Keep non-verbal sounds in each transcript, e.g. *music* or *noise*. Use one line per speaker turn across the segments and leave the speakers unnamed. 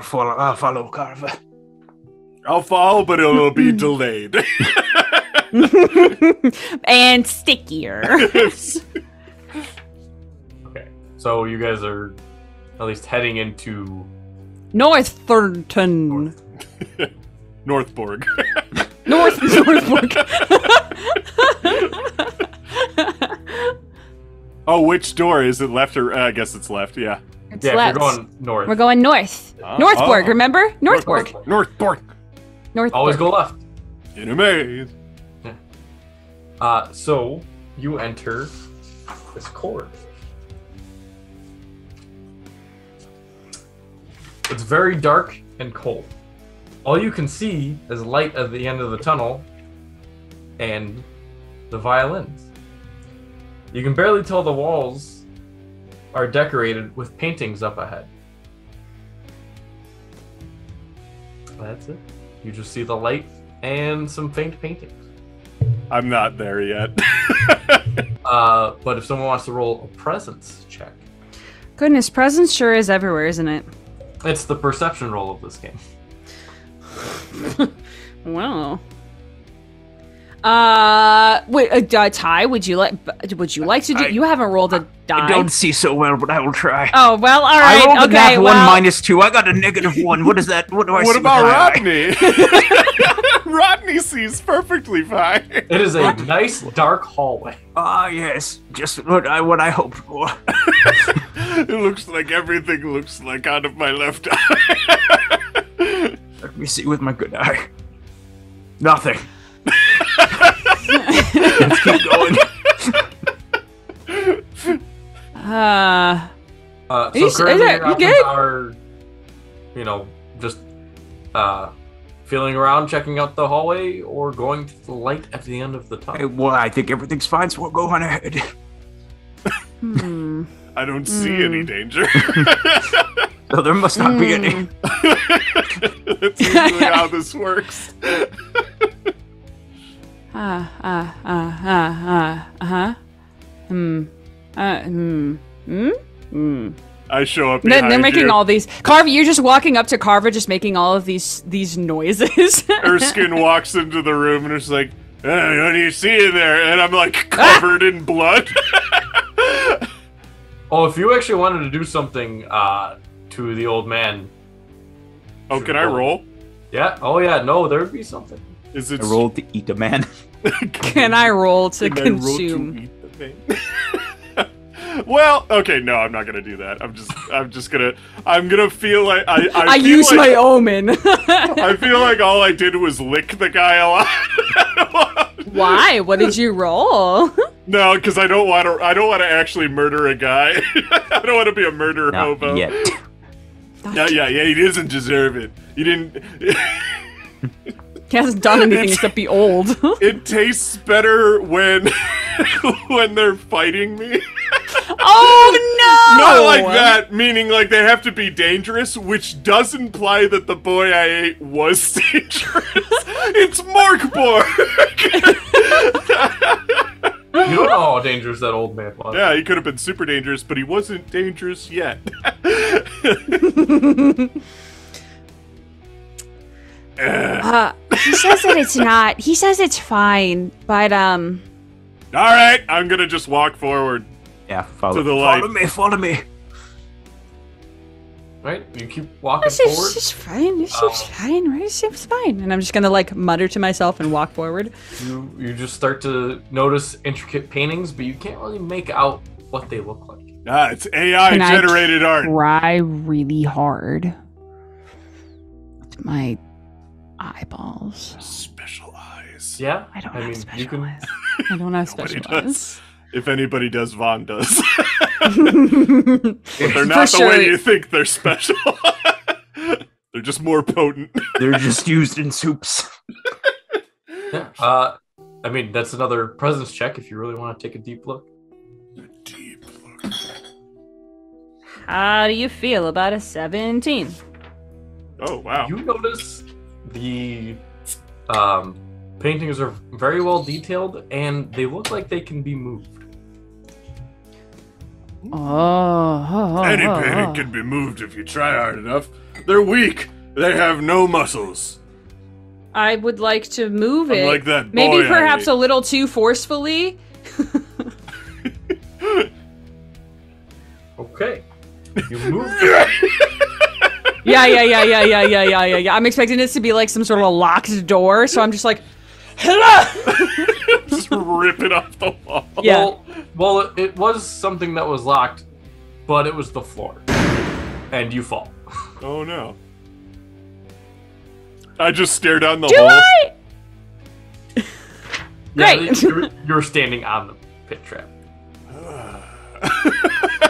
I'll follow. I'll follow Carver.
I'll fall, but it'll be *laughs* delayed. *laughs*
and stickier. *laughs*
Okay. So you guys are at least heading into
North Thornton.
Northborg.
North Northbrook.
oh, which door is it? Left or uh, I guess it's left. Yeah.
It's
yeah,
left.
if you're going north.
We're going north.
Oh.
Northborg,
Oh.
remember? Northborg.
Northborg.
Northborg.
Always go left.
In a maze.
Uh, so you enter this corridor. It's very dark and cold. All you can see is light at the end of the tunnel and the violins. You can barely tell the walls are decorated with paintings up ahead. That's it. You just see the light and some faint paintings.
I'm not there yet. *laughs*
Uh, but if someone wants to roll a presence check,
Goodness, presence sure is everywhere, isn't it?
it's the perception roll of this game. *laughs*
Wow. Uh, wait, uh, Ty, would you like? Would you like to do?
I-
you haven't rolled a die.
I don't see so well, but I will try.
Oh well, all right.
I
right.
rolled a
okay,
nat one minus two. I got a negative one. What is that? What do I
what
see
about
with my eye?
Rodney? *laughs* Rodney sees perfectly fine.
It is a nice dark hallway.
Ah, yes, just what I what I hoped for. *laughs*
it looks like everything looks like out of my left eye. *laughs*
Let me see with my good eye. Nothing. Let's keep going.
Uh,
Uh, so
you s-
currently
is it-
your
you good?
are, you know, just uh, feeling around, checking out the hallway, or going to the light at the end of the
Hey,
tunnel.
well, I think everything's fine, so we'll go on ahead.
hmm.
I don't see any danger.
So there must not be any. *laughs*
That's usually how this works. *laughs*
Ah, ah, ah, ah, ah, uh huh. Hmm. Uh, hmm. Hmm. Hmm.
I show up
They're, they're making
you.
all these. Carver, you're just walking up to Carver, just making all of these these noises. *laughs*
Erskine walks into the room and is like, "Hey, "What do you see in there?" And I'm like *laughs* covered in blood. *laughs*
Oh, if you actually wanted to do something uh, to the old man,
oh, can I roll?
yeah, oh yeah, no, there would be something.
Is it
I rolled to eat a man. *laughs*
Can I roll to
Can I roll to
consume?
eat the thing? *laughs* well, okay, no, I'm not gonna do that. I'm just, I'm just gonna, I'm gonna feel like I, I,
I
feel
use
like,
my omen. *laughs*
I feel like all I did was lick the guy a lot.
Why? What did you roll?
no, because I don't want to. I don't want to actually murder a guy. I don't want to be a murder
Not
hobo.
yet.
Yeah, yeah, yeah. He doesn't deserve it. He didn't.
He hasn't done anything except be old. *laughs*
it tastes better when *laughs* when they're fighting me.
oh *laughs* no!
Not like that, meaning like they have to be dangerous, which does imply that the boy I ate was dangerous. it's Mörk Borg.
You don't know how dangerous that old man was.
yeah, he could have been super dangerous, but he wasn't dangerous yet.
Uh, he says that it's not. He says it's fine, but um,
All right, I'm gonna just walk forward.
Yeah, follow,
To the
follow me, follow me.
Right? You keep walking
this is
forward.
just fine. This
Oh.
seems fine. Right? This seems fine. And I'm just gonna like mutter to myself and walk forward.
You you just start to notice intricate paintings, but you can't really make out what they look like.
Ah, it's AI
Can I
generated art.
Try really hard with my eyeballs.
Special eyes.
Yeah,
I don't
I
have
mean,
special
can.
eyes. *laughs* I don't have
Nobody
special
does.
eyes.
If anybody does, Vaughn does. *laughs* *laughs*
For
they're not the
sure.
way you think they're special. they're just more potent.
They're just used in soups.
Yeah. Uh, I mean, that's another presence check if you really want to take a deep look.
A deep look.
How do you feel about a 17?
Oh wow.
You notice the um, paintings are very well detailed, and they look like they can be moved.
Oh, oh, oh,
Any painting
oh.
can be moved if you try hard enough. They're weak. They have no muscles.
I would like to move it.
Unlike that
Maybe
boy I
perhaps a little too forcefully. *laughs*
Okay. You move. *laughs*
Yeah, yeah, yeah, yeah, yeah, yeah, yeah, yeah, yeah. I'm expecting this to be like some sort of a locked door, so I'm just like, hello. *laughs*
Just rip it off the wall.
Yeah.
Well, well, it, it was something that was locked, but it was the floor, and you fall. *laughs*
Oh no. I just stare down the
Do
hole.
I?
Yeah,
Great.
You're, you're standing on the pit trap. *laughs*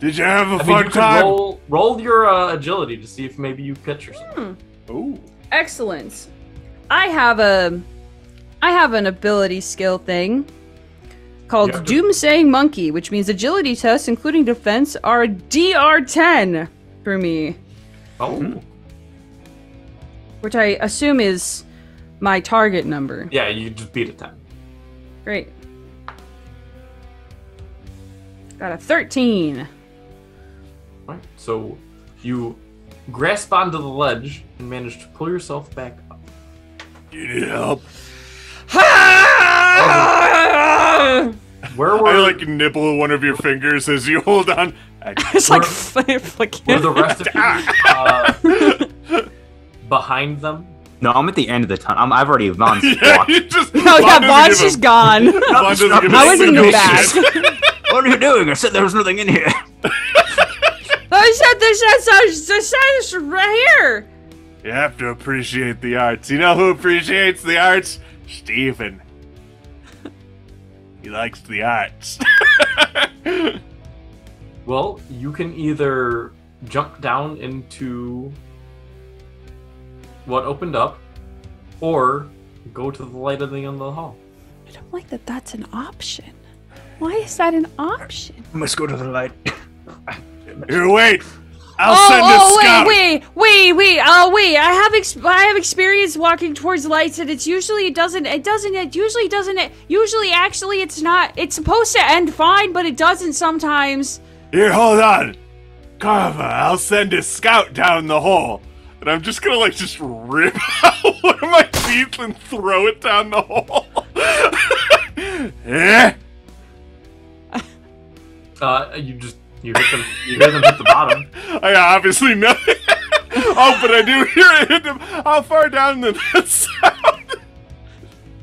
Did you have a
I mean,
fun
you
time?
can roll roll your uh, agility to see if maybe you catch yourself.
Ooh.
Excellent. I have a, I have an ability skill thing called
Yeah.
Doomsaying Monkey, which means agility tests, including defense, are DR10 for me,
Oh,
which I assume is my target number.
yeah, you just beat a ten.
Great. Got a 13.
Right. So you grasp onto the ledge and manage to pull yourself back up.
You need help? *laughs*
Where were
I like nibble one of your fingers as you hold on. I- *laughs*
it's like
Where- *laughs* were the rest of you uh, behind them?
No, I'm at the end of the tunnel. I'm, I've already Von's
yeah,
walked.
you just.
Oh yeah,
Vaughn doesn't
Von's
give
just
a-
gone.
Vaughn doesn't give a
I was in the back.
What are you doing? I said there was nothing in here.
I said this says this says right here.
You have to appreciate the arts. You know who appreciates the arts? Stephen. He likes the arts. *laughs*
Well, you can either jump down into what opened up, or go to the light at the end of the hall.
I don't like that. That's an option. Why is that an option?
I must go to the light.
Here, wait. I'll
oh,
send a
oh,
scout.
wait, wait, wait, wait. Oh, wait. I have ex- I have experience walking towards lights, and it's usually it doesn't it doesn't it usually doesn't it usually actually it's not it's supposed to end fine, but it doesn't sometimes.
Here, hold on. Carva, I'll send a scout down the hole. And I'm just gonna, like, just rip *laughs* out one of my teeth and throw it down the hole. *laughs* eh?
Uh, you just you hit them. You hit them at the bottom. *laughs*
I obviously know. *laughs* oh, but I do hear it hit him. How far down did *laughs* that sound?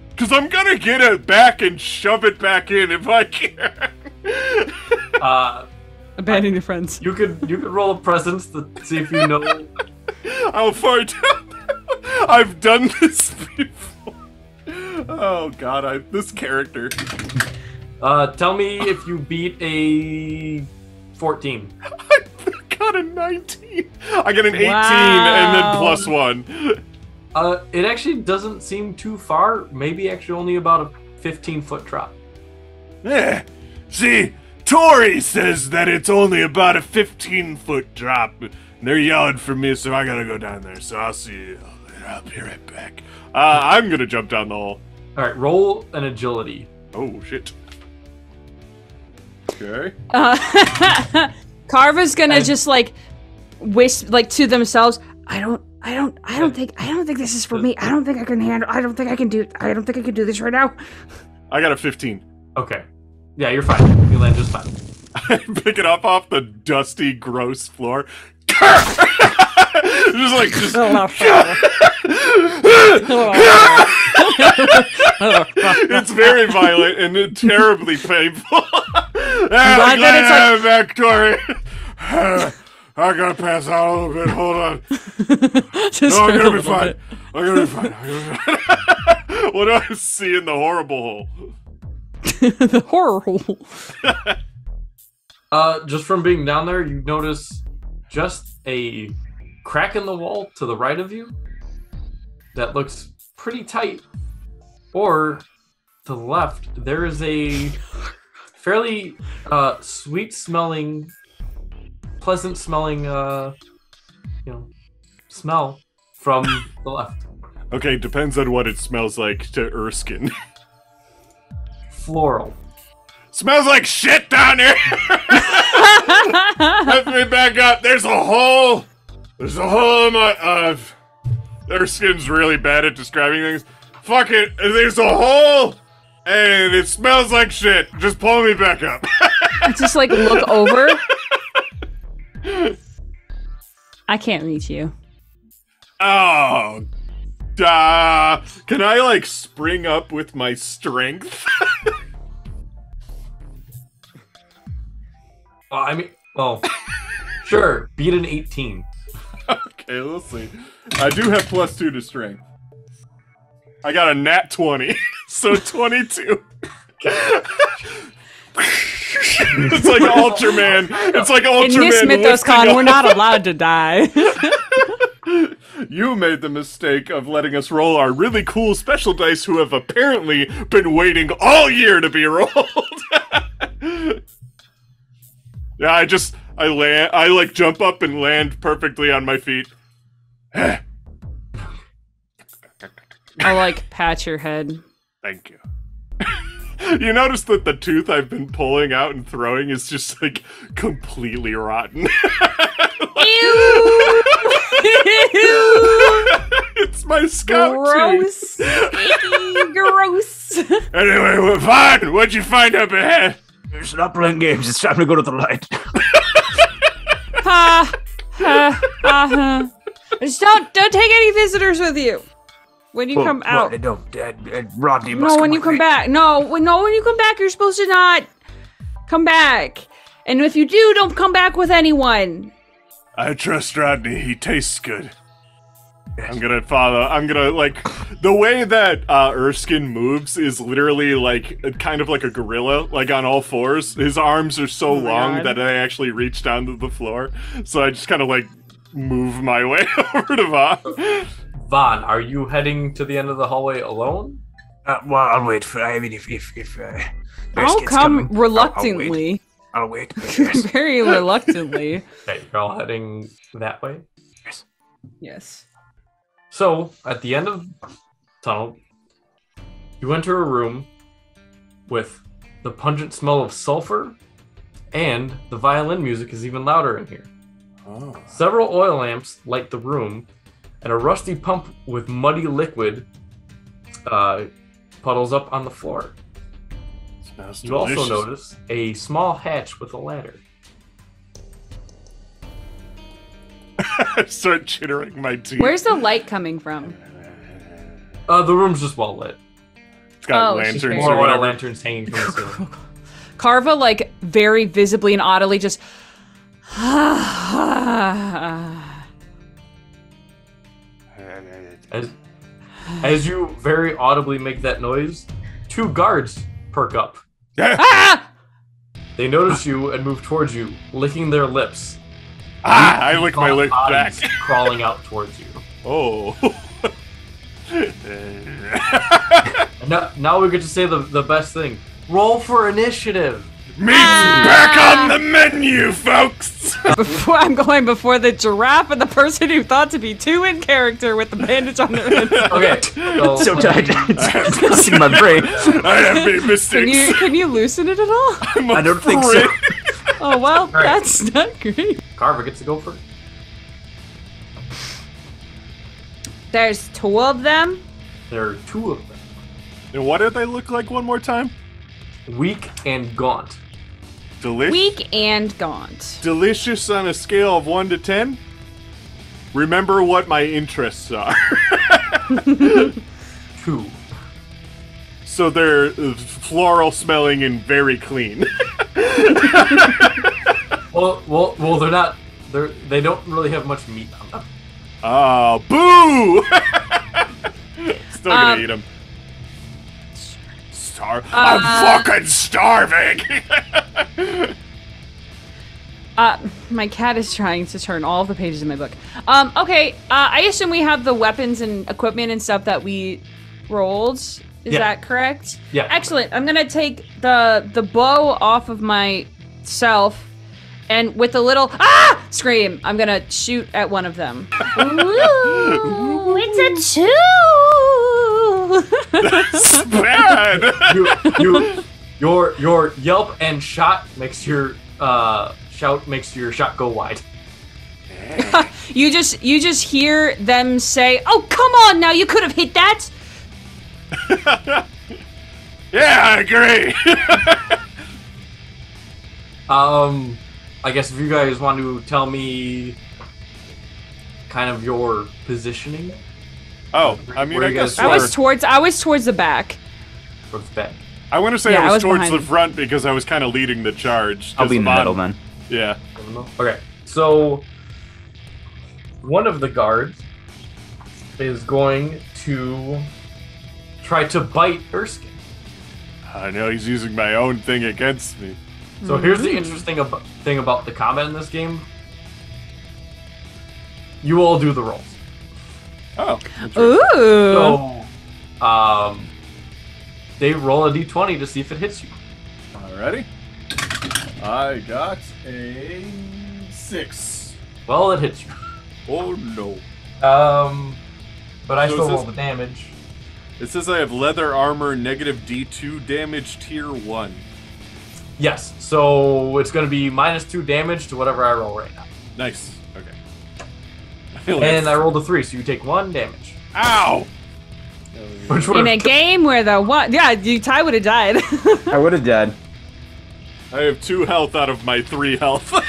Because I'm gonna get it back and shove it back in if I can.
Uh,
Abandoning your friends.
you could you could roll a presence to see if you know.
How far down? I've done this before. Oh god, I this character.
Uh, tell me if you beat a fourteen. *laughs*
I got a 19. I got an 18 and then plus one.
Uh, it actually doesn't seem too far. Maybe actually only about a fifteen foot drop.
Eh. See, Tori says that it's only about a 15 foot drop. They're yelling for me, so I gotta go down there. So I'll see you. I'll be right back. Uh, I'm gonna jump down the hole.
All right, roll an agility.
Oh shit. Okay.
Uh, *laughs* Carva's gonna
And-
just like whisper like to themselves. I don't. I don't. I don't think. I don't think this is for me. I don't think I can handle. I don't think I can do. I don't think I can do this right now.
I got a 15.
Okay. Yeah, you're fine. You land just fine.
I *laughs* pick it up off the dusty, gross floor. *laughs* just like just. It's very violent and terribly painful. *laughs* I'm
glad that it's like- *laughs*
back, Tori. *sighs* I gotta pass out a little bit. Hold on. *laughs*
Just
No, I'm gonna be fine.
bit.
I'm gonna be fine. I'm gonna be fine. what do I see in the horrible hole?
the horror hole.
Uh, just from being down there, you notice just a crack in the wall to the right of you that looks pretty tight. Or to the left, there is a fairly uh, sweet smelling, pleasant smelling, uh, you know, smell from the left.
Okay, depends on what it smells like to Erskine. *laughs*
Floral.
smells like shit down here. *laughs* Let me back up. There's a hole There's a hole in my. Uh, Erskine's really bad at describing things. Fuck it. There's a hole, and it smells like shit. Just pull me back up. *laughs*
Just like look over. *laughs* I can't reach you.
oh. Duh. Can I like spring up with my strength? *laughs*
Uh, I mean, well, sure. Beat an 18. *laughs*
okay, let's see. I do have plus two to strength. I got a nat 20, *laughs* so 22. *laughs* it's like Ultraman. It's like Ultraman.
In this Mythos
lifting
Con, we're not allowed to die.
You made the mistake of letting us roll our really cool special dice who have apparently been waiting all year to be rolled. yeah, I just I land I like jump up and land perfectly on my feet.
I like pat your head.
Thank you. *laughs* you notice that the tooth I've been pulling out and throwing is just like completely rotten. *laughs* Ew! *laughs* it's my scout tooth.
Gross. Icky, Gross.
Anyway, well, fine. What'd you find up ahead?
Stop playing games. It's time to go to the light.
Ha. Ha. Uh-huh. Just don't don't take any visitors with you when you
Oh,
come out.
No, uh, uh, Rodney
No, when you come
me.
back. No, when no, when you come back, you're supposed to not come back. And if you do, don't come back with anyone.
I trust Rodney. He tastes good. I'm gonna follow. I'm gonna like the way that uh, Erskine moves is literally like kind of like a gorilla, like on all fours. His arms are so
Oh
long
God.
that they actually reach down to the floor. So I just kind of like move my way *laughs* over to Vaughn.
Vaughn, are you heading to the end of the hallway alone?
Uh, well, I'll wait for. I mean, if if if. Uh,
I'll come
coming, I'll-
reluctantly.
I'll wait. I'll wait yes. *laughs*
Very reluctantly.
Okay, you're all heading that way.
yes.
So, at the end of the tunnel, you enter a room with the pungent smell of sulfur, and the violin music is even louder in here.
Oh.
Several oil lamps light the room, and a rusty pump with muddy liquid uh, puddles up on the floor.
Smells
You also notice a small hatch with a ladder.
I *laughs* start chittering my teeth.
Where's the light coming from?
Uh, the room's just well lit.
It's got
Oh,
lanterns
more
or
oil
whatever.
lanterns hanging from the ceiling. *laughs*
Carva, like, very visibly and audibly just.
As, as you very audibly make that noise, two guards perk up.
ah! *laughs*
They notice you and move towards you, licking their lips.
ah, I lick my lips back.
Crawling out towards you. *laughs*
Oh. *laughs*
Now, now we get to say the, the best thing. Roll for initiative.
Meat's back on the menu, folks. *laughs*
Before I'm going before the giraffe and the person who thought to be two in character with the bandage on their head. *laughs*
Okay. So,
so tight. It's missing my brain.
I have made mistakes.
Can you can you loosen it at all? *laughs*
I'm
I don't think so.
Oh well,
right.
that's not great.
Carver gets to go first.
There's two of them.
There are two of them.
And what do they look like one more time?
Weak and gaunt.
Delicious.
Weak and gaunt.
Delicious on a scale of 1 to 10? Remember what my interests are. *laughs*
Two.
so they're uh, floral smelling and very clean. *laughs*
Well, well, well. They're not. They're. They don't really have much meat on them.
Oh, boo! *laughs* Still gonna
Um,
eat them. Star-
Uh,
I'm fucking starving! *laughs*
Uh, my cat is trying to turn all the pages in my book. Um, okay. Uh, I assume we have the weapons and equipment and stuff that we rolled. Is
Yeah.
that correct?
Yeah.
Excellent. I'm gonna take the the bow off of myself, and with a little ah scream, I'm gonna shoot at one of them. Ooh, it's a two.
It's *laughs* bad!
You, you, your your yelp and shot makes your uh shout makes your shot go wide. *laughs*
you just you just hear them say, "Oh, come on now, you could have hit that." *laughs*
Yeah, I agree.
Um, I guess if you guys want to tell me kind of your positioning
oh, I mean,
Where
I
you
guess
I was towards I was towards the back.
towards the back.
I want to say
Yeah,
I
I
was,
was
towards
behind.
the front because I was kind of leading the charge.
I'll
'cause
be in the
Von-
middle then.
Yeah.
Okay, so one of the guards is going to try to bite Erskine.
I know he's using my own thing against me.
So here's the hmm. interesting ab- thing about the combat in this game. You all do the rolls.
Oh.
Ooh.
So, um, they roll a d20 to see if it hits you.
Alrighty. I got a six.
Well, it hits you.
Oh no.
Um, but I
So
still roll the damage.
It says I have leather armor, negative D2 damage, tier one.
Yes, so it's going to be minus two damage to whatever I roll right now.
Nice. Okay.
And I rolled a three, so you take one damage.
Ow!
Which
In
would
a game where the one, yeah, you Ty would have died. *laughs*
I would have died.
I have two health out of my three health. *laughs*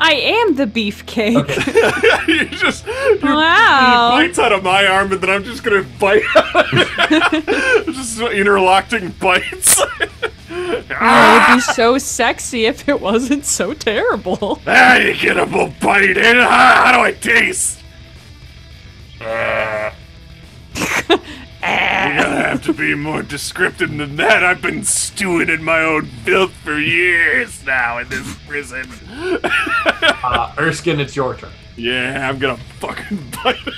I am the beefcake. *laughs*
you just you,
Wow.
he bites out of my arm, and then I'm just gonna bite. just interlocking bites.
Oh, it would be so sexy if it wasn't so terrible.
ah, you get a little bite in. Ah, how do I taste? You're gonna have to be more descriptive than that. I've been stewing in my own filth for years now in this prison.
uh, Erskine, it's your turn.
yeah, I'm gonna fucking bite him.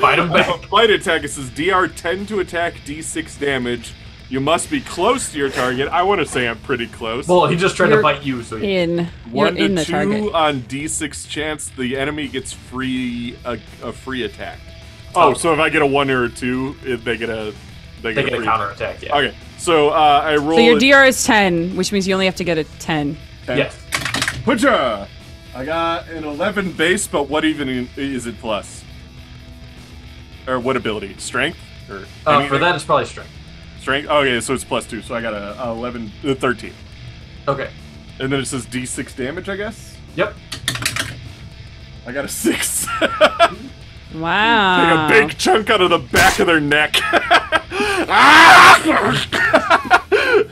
Bite him back. *laughs*
Bite attack. It says DR 10 to attack, D6 damage. You must be close to your target. I want to say I'm pretty close.
Well, he just tried to
You're
bite you, so you,
In, you're
One
in
to
the
two
target.
on D6 chance, the enemy gets free a, a free attack. Oh,
Oh.
so if I get a one or a two, if they get a they
they
get,
get a counter attack. Yeah.
Okay, so uh, I roll.
So your
a
DR is 10, which means you only have to get a 10.
10.
Yes.
Putcha! I got an 11 base, but what even is it plus? Or what ability? Strength? Or
Uh, for that, it's probably strength.
Strength? Okay, so it's plus two, so I got a, a 11, uh, 13.
Okay.
And then it says d6 damage, I guess?
Yep.
I got a 6. *laughs*
Wow.
Take a big chunk out of the back of their neck. *laughs*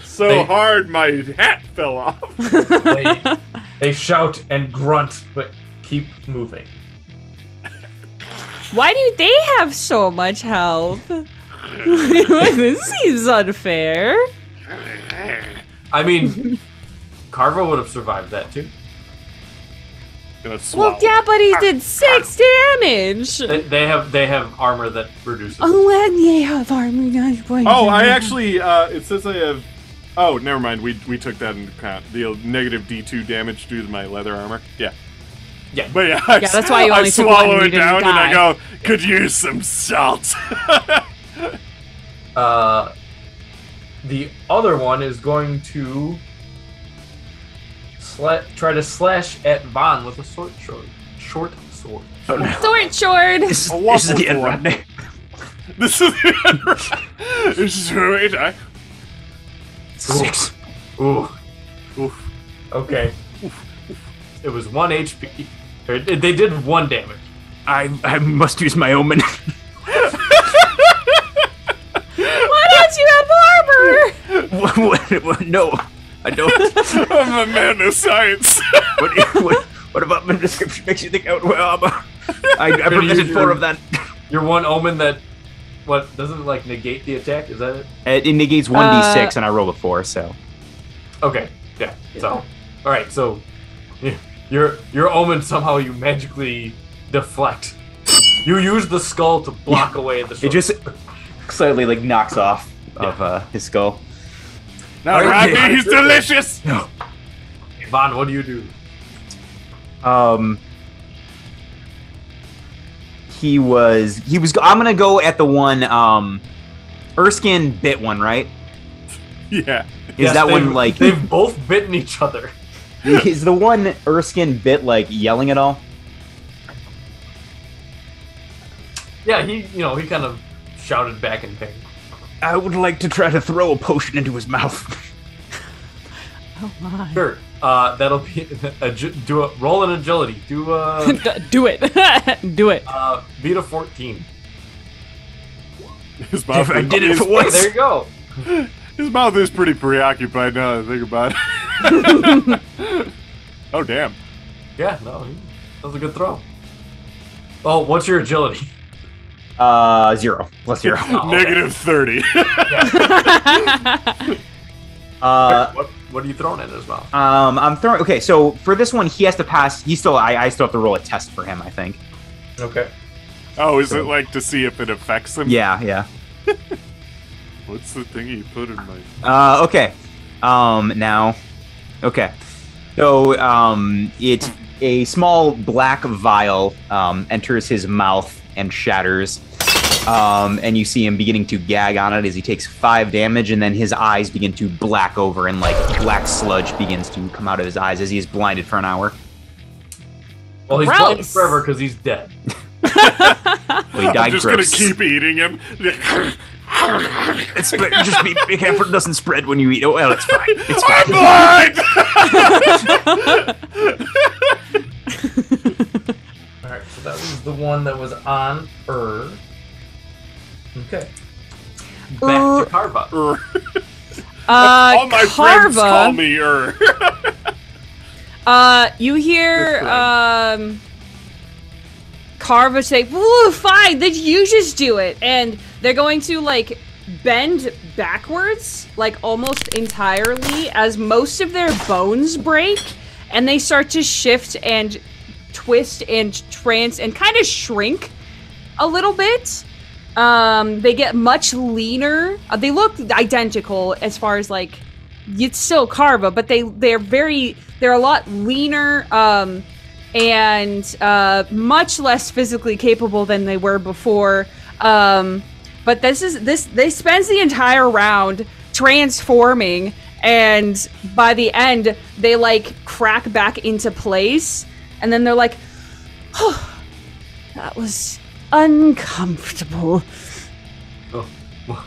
So
They-
hard my hat fell off.
They, they shout and grunt, but keep moving.
Why do they have so much health? This *laughs* seems unfair.
I mean, Carvo would have survived that too.
Well, yeah, but he did six damage.
They, they have they have armor that reduces.
Oh, and they have armor. not.
Oh, I actually. Uh, it says I have. Oh, never mind. We we took that into account. The negative D2 damage due to my leather armor. Yeah.
Yeah.
But yeah, I,
Yeah, that's why you
I
only took one
swallow
you
it
didn't
down and I go, could use some salt. *laughs*
Uh, the other one is going to sla- try to slash at Von with a short sword. Short sword.
Oh, no.
Sword short.
This,
A *laughs*
this is the end,
form.
Rodney.
this is the end. this is where we die.
Six.
Ooh.
Oof.
Okay. It was one HP. They did one damage.
I I must use my omen. *laughs* no, I don't. *laughs*
I'm a man of science. *laughs*
what, what, what about my description makes you think I would wear armor? I, I prevented four of that. *laughs*
Your one omen that what doesn't like negate the attack. Is that it?
It, it negates one d six, and I rolled a four. So
Okay. Yeah. So, all right. So, y- your your omen somehow you magically deflect. You use the skull to block away the.
it just slightly like knocks off of uh, his skull.
Now, Rodney, he's delicious.
Von, what do you do?
Um, he was he was. I'm gonna go at the one. Um, Erskine bit one, right? *laughs*
Yeah.
Is
Yes,
that one like?
they've both bitten each other? *laughs*
Is the one Erskine bit like yelling at all?
Yeah, he, you know, he kind of shouted back in pain.
I would like to try to throw a potion into his mouth. Oh my.
Sure. Uh, that'll be *laughs* agi- do a roll an agility. Do a *laughs*
D- do it. *laughs* do it.
uh, beat a fourteen.
His mouth,
If I did it for once.
there you go.
his mouth is pretty preoccupied now that I think about it. oh, damn.
Yeah, no, that was a good throw. Oh, what's your agility?
Uh, zero plus zero.
Oh, *laughs*
Negative 30. *laughs*
Uh,
What, what are you throwing in as well?
um, I'm throwing. Okay, so for this one, he has to pass. He still. I, I still have to roll a test for him. I think.
Okay.
oh, is it like to see if it affects him?
Yeah, yeah. *laughs*
What's the thing you put in my.
Uh, okay. Um, now, okay. So, um, it's a small black vial um, enters his mouth and shatters. Um, and you see him beginning to gag on it as he takes five damage, and then his eyes begin to black over, and like black sludge begins to come out of his eyes as he is blinded for an hour.
Well, he's blind
Gross.
forever because he's dead. *laughs* *laughs*
Well, he died
I'm just
gross.
gonna keep eating him.
It's, just be, be careful it doesn't spread when you eat. Oh, well, it's fine. It's
I'm
fine.
blind! *laughs* *laughs*
All right, so that was the one that was on Ur. Okay. Back
Ur-
to Carva. *laughs*
Uh,
All my friends call me Ur. *laughs*
Uh, you hear
Good
um, Carva say, "Ooh, fine, then you just do it," and they're going to like bend backwards, like almost entirely, as most of their bones break, and they start to shift and twist and trance and kind of shrink a little bit. Um, they get much leaner. Uh, they look identical as far as like it's still Carva, but they they're very they're a lot leaner um, and uh, much less physically capable than they were before. Um, but this is this they spends the entire round transforming, and by the end they like crack back into place, and then they're like, "Oh, that was uncomfortable."
Oh, well,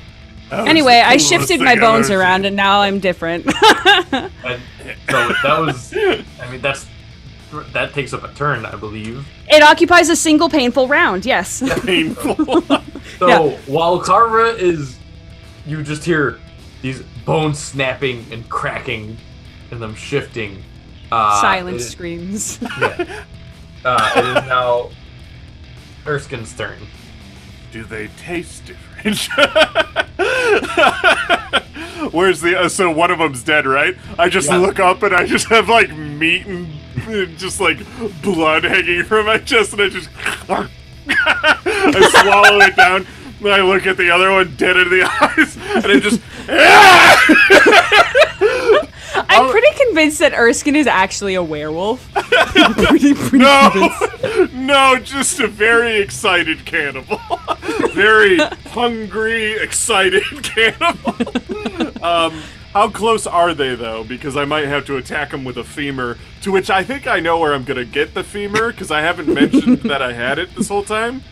Anyway, I shifted my bones around, and now I'm different. *laughs*
and so that was. I mean, that's that takes up a turn, I believe.
it occupies a single painful round. Yes. *laughs*
Painful.
So
Yeah.
while Carva is, you just hear these bones snapping and cracking, and them shifting. Uh,
Silent
it-
screams. *laughs*
yeah. Uh, it is now Erskine's turn.
Do they taste different? *laughs* Where's the? Uh, so one of them's dead, right? I just
Yeah.
look up and I just have like meat and and just like blood hanging from my chest, and I just *laughs* I swallow it down. And I look at the other one dead in the eyes, and I just
I'm pretty convinced that Erskine is actually a werewolf. *laughs* pretty, pretty
no,
convinced. *laughs*
no, just a very excited cannibal, *laughs* very hungry, excited cannibal. Um, how close are they though? Because I might have to attack them with a femur. To which I think I know where I'm gonna get the femur because I haven't mentioned that I had it this whole time.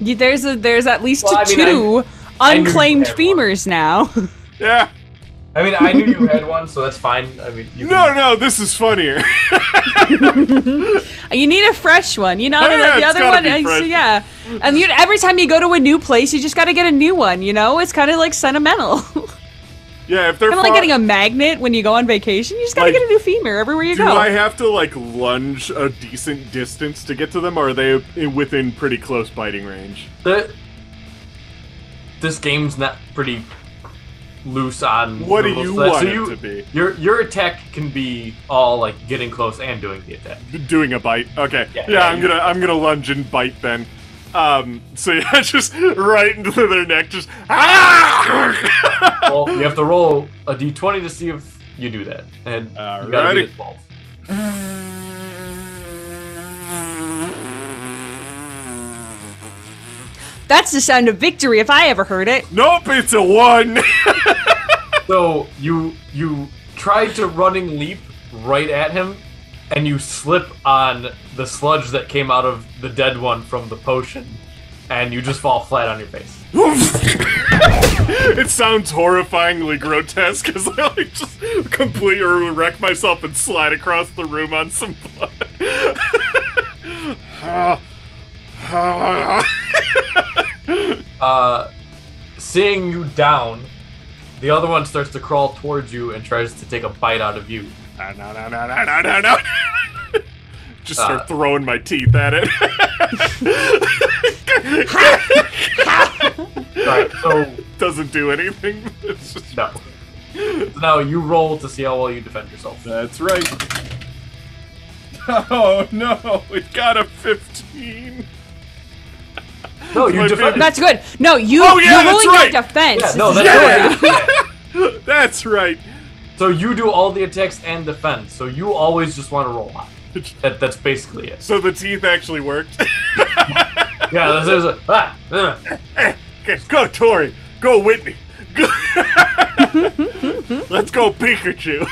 You- There's a there's at least
Well, I mean,
two
I knew
unclaimed
had one.
femurs now.
Yeah.
I mean, I knew you *laughs* had one, so that's fine. I mean, you
No,
can,
no, this is funnier. *laughs*
you need a fresh one. You know
Oh,
the,
yeah,
the other one.
be
is- yeah, and you every time you go to a new place, you just got to get a new one. You know, it's kind of like sentimental. *laughs*
yeah, if they're kind
of like getting a magnet when you go on vacation. You just got to
Like,
get a new femur everywhere you
Do
go.
Do I have to like lunge a decent distance to get to them, or are they within pretty close biting range?
the, this game's not pretty loose on.
What
the
do you
for
want
so
it to be?
Your your attack can be all like getting close and doing the attack.
Doing a bite. Okay.
Yeah,
Yeah,
yeah,
I'm gonna I'm gonna lunge and bite then. Um. So *laughs* yeah, just right into their neck. Just ah!
well, you have to roll a d20 to see if you do that, and you gotta
Alrighty.
beat a 12.
That's the sound of victory if I ever heard it.
nope, it's a one. *laughs*
So you you try to running leap right at him, and you slip on the sludge that came out of the dead one from the potion, and you just fall flat on your face.
it sounds horrifyingly grotesque as I like just completely wreck myself and slide across the room on some blood. *laughs* Ah. Ah. *laughs*
Uh, seeing you down, the other one starts to crawl towards you and tries to take a bite out of you.
no, no, no, no, no, no, no. Just start
Uh.
throwing my teeth at it. *laughs*
Alright, so *laughs*
Doesn't do anything. It's just-
no. So now you roll to see how well you defend yourself.
That's right. Oh no, it got a 15.
No, you
My
defend.
That's good. No, you
Oh, yeah,
you're
that's
rolling
right.
your defense.
Yeah, no, that's
is good.
yeah. *laughs*
That's right.
So you do all the attacks and defense. So you always just want to roll high. That, that's basically it.
So the teeth actually worked. *laughs*
Yeah, this is a, ah, uh.
Okay, go Tori. Go Whitney. Go. *laughs* Let's go Pikachu.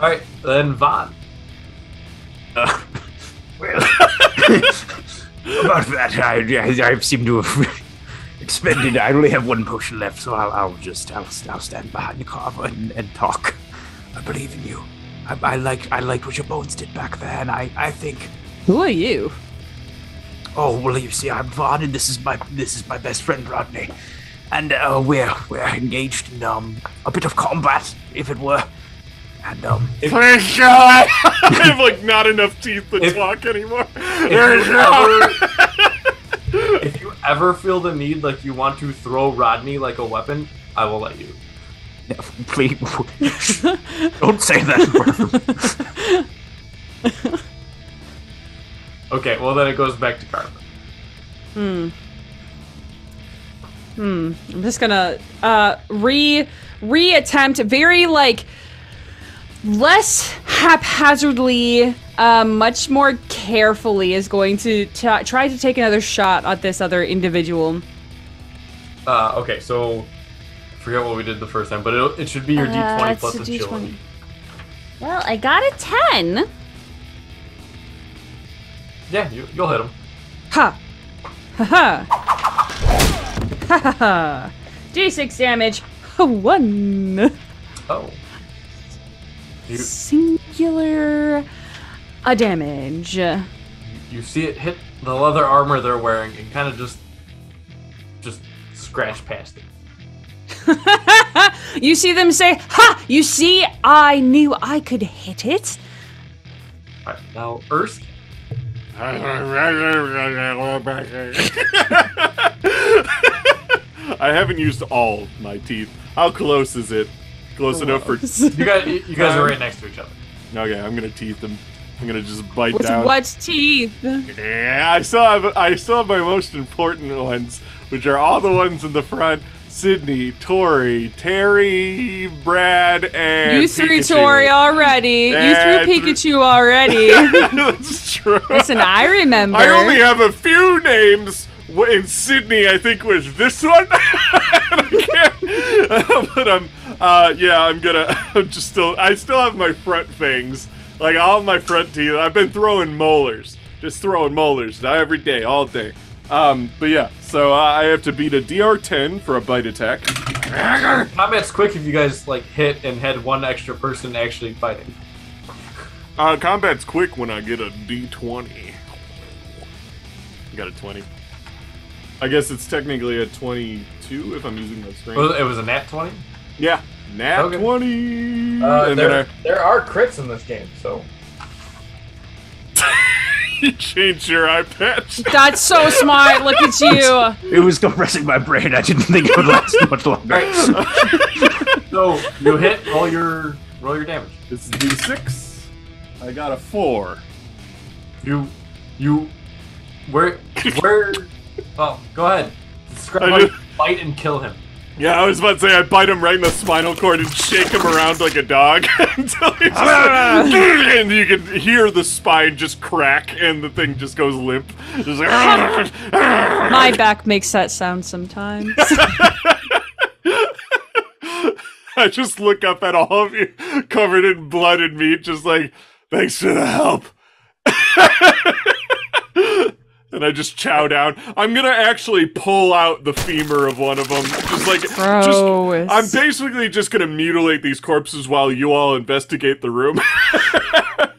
All right, then Von.
Well, *laughs* about that, I, I, seem to have *laughs* expended. I only have one potion left, so I'll, I'll just I'll, I'll stand behind the carver and, and talk. I believe in you. I, I like I liked what your bones did back there, and I, I think.
Who are you?
Oh well, you see, I'm Vaughn, and this is my this is my best friend Rodney, and uh, we're we're engaged in um a bit of combat, if it were, and um
Thank God. I have like not enough teeth to
If-
talk anymore.
If you, ever, *laughs* if you ever feel the need, like you want to throw Rodney like a weapon, I will let you.
please *laughs* don't say that. brother. *laughs*
Okay, well then it goes back to Carver.
I'm just gonna uh re reattempt very like less haphazardly, uh, much more carefully is going to t- try to take another shot at this other individual.
Uh, okay, so I forget what we did the first time, but it, it should be your
Uh,
D20
it's
plus agility.
Well, I got a 10.
Yeah, you, you'll hit him.
Ha! Ha ha! Ha ha ha! D6 damage. *laughs* One.
Oh. You,
Singular a damage.
you see it hit the leather armor they're wearing and kind of just just scratch past it. *laughs*
You see them say, Ha! You see, I knew I could hit it.
Alright, now Ersk. *laughs*
I haven't used all my teeth. How close is it? Close enough for. *laughs*
You guys you you guys are right next to each other.
Okay, I'm gonna teeth them. I'm gonna just bite
With
down.
what teeth?
Yeah, I still have I still have my most important ones, which are all the ones in the front. Sydney, Tori, Terry, Brad, and
You threw
Pikachu.
Tori already. You
And
threw
threw-
Pikachu already. *laughs*
That's true.
Listen, I remember.
I only have a few names. In Sydney, I think was this one. *laughs* *laughs* But I'm, uh, yeah, I'm gonna. *laughs* I'm just still. I still have my front fangs, like all my front teeth. I've been throwing molars, just throwing molars now every day, all day. Um, but yeah, so uh, I have to beat a DR10 for a bite attack.
Combat's quick if you guys like hit and had one extra person actually fighting.
Uh, combat's quick when I get a D20. I got a 20. I guess it's technically a 22 if I'm using my strength.
It was, it was a nat 20.
Yeah, nat
Okay.
20.
Uh,
and
there,
then
there are crits in this game, so *laughs*
you changed your eye patch.
That's so smart. Look at you. *laughs*
It was compressing my brain. I didn't think it would last *laughs* much longer.
so you hit roll your roll your damage.
This is D6. I got a four.
You you where where oh go ahead. Describe
I
how you and kill him.
Yeah, I was about to say I bite him right in the spinal cord and shake him around like a dog *laughs* until he just, *laughs* and you can hear the spine just crack and the thing just goes limp. Just like, *laughs*
My back makes that sound sometimes.
I I just look up at all of you covered in blood and meat, just like, thanks for the help. And I just chow down. I'm gonna actually pull out the femur of one of them. Just like, just, I'm basically just gonna mutilate these corpses while you all investigate the room. *laughs*